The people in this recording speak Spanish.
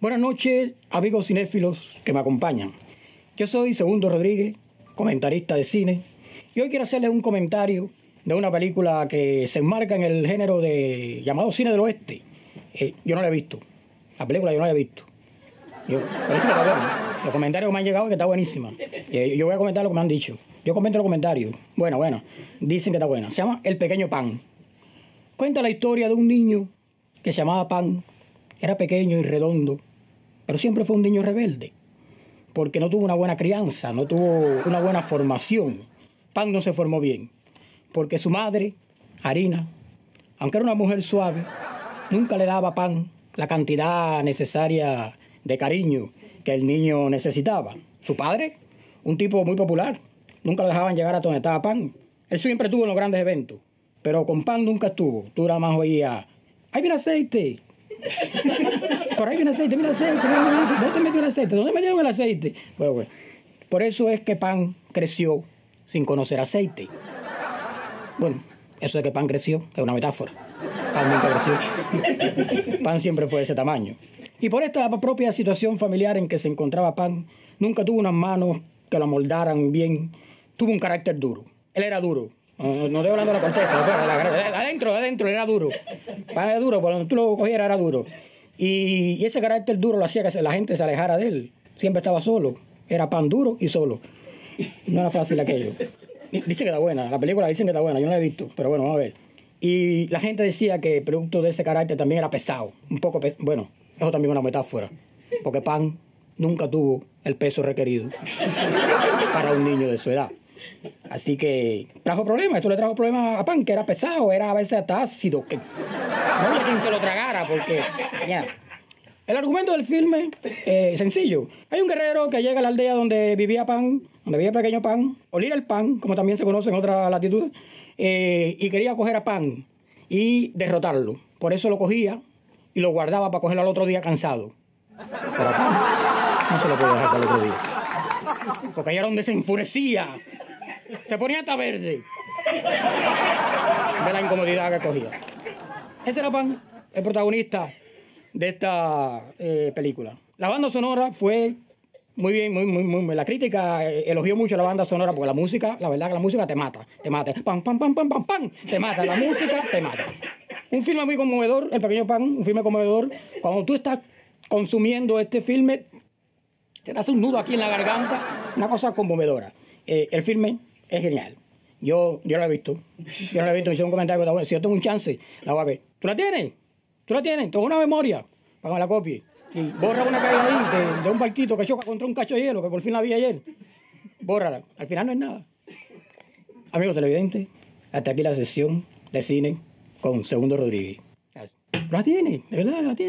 Buenas noches, amigos cinéfilos que me acompañan. Yo soy Segundo Rodríguez, comentarista de cine, y hoy quiero hacerles un comentario de una película que se enmarca en el género de llamado cine del oeste. Eh, yo no la he visto. La película yo no la he visto. Yo, está buena. Los comentarios que me han llegado es que está buenísima. Eh, yo voy a comentar lo que me han dicho. Yo comento los comentarios. Bueno, bueno. Dicen que está buena. Se llama El Pequeño Pan. Cuenta la historia de un niño que se llamaba Pan. Era pequeño y redondo pero siempre fue un niño rebelde, porque no tuvo una buena crianza, no tuvo una buena formación. Pan no se formó bien, porque su madre, Harina, aunque era una mujer suave, nunca le daba pan la cantidad necesaria de cariño que el niño necesitaba. Su padre, un tipo muy popular, nunca lo dejaban llegar a donde estaba Pan. Él siempre estuvo en los grandes eventos, pero con Pan nunca estuvo. Tú nada más oías, ¡ay, viene aceite! por ahí viene aceite, mira aceite, mira aceite. ¿Dónde metió el aceite? ¿Dónde metieron el aceite? Bueno, pues, por eso es que Pan creció sin conocer aceite. Bueno, eso de que Pan creció es una metáfora. Pan nunca creció. Pan siempre fue de ese tamaño. Y por esta propia situación familiar en que se encontraba Pan, nunca tuvo unas manos que lo moldaran bien. Tuvo un carácter duro. Él era duro. No, estoy hablando de la corteza, adentro, adentro, era duro. Era duro, por donde tú lo cogieras era duro. Y, ese carácter duro lo hacía que la gente se alejara de él. Siempre estaba solo. Era pan duro y solo. No era fácil aquello. Dice que está buena, la película dicen que está buena, yo no la he visto, pero bueno, vamos a ver. Y la gente decía que producto de ese carácter también era pesado, un poco pesado. Bueno, eso también es una metáfora, porque Pan nunca tuvo el peso requerido para un niño de su edad. Así que trajo problemas, esto le trajo problemas a Pan, que era pesado, era a veces hasta ácido, no había quien se lo tragara, porque... El argumento del filme es sencillo. Hay un guerrero que llega a la aldea donde vivía Pan, donde vivía pequeño Pan, olía el Pan, como también se conoce en otras latitudes, eh, y quería coger a Pan y derrotarlo. Por eso lo cogía y lo guardaba para cogerlo al otro día cansado. Pero Pan no se lo puede dejar para el otro día. Porque ahí era donde se enfurecía se ponía hasta verde de la incomodidad que cogía. Ese era Pan, el protagonista de esta eh, película. La banda sonora fue muy bien, muy, muy, muy. La crítica eh, elogió mucho la banda sonora porque la música, la verdad que la música te mata, te mata. Pam, pam, pam, pam, pam, pam, te mata. La música te mata. Un filme muy conmovedor, El Pequeño Pan, un filme conmovedor. Cuando tú estás consumiendo este filme, te hace un nudo aquí en la garganta, una cosa conmovedora. Eh, el filme es genial. Yo, yo la he visto. Yo la he visto. Me hizo un comentario que Si yo tengo un chance, la voy a ver. ¿Tú la tienes? ¿Tú la tienes? Tengo una memoria para que la copie. Y borra una calle ahí de, un barquito que choca contra un cacho de hielo, que por fin la vi ayer. Bórrala. Al final no es nada. Amigos televidentes, hasta aquí la sesión de cine con Segundo Rodríguez. ¿La tiene? ¿De verdad la tiene?